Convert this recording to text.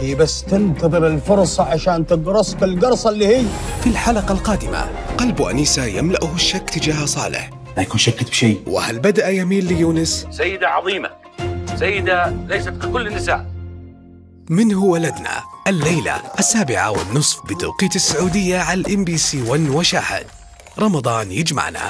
هي بس تنتظر الفرصة عشان تقرصك القرصة اللي هي. في الحلقة القادمة قلب أنيسة يملأه الشك تجاه صالح. لا يكون شكت بشيء. وهل بدأ يميل ليونس؟ سيدة عظيمة. سيدة ليست ككل النساء. منهو ولدنا الليلة السابعة والنصف بتوقيت السعودية على ال MBC 1 وشاهد. رمضان يجمعنا.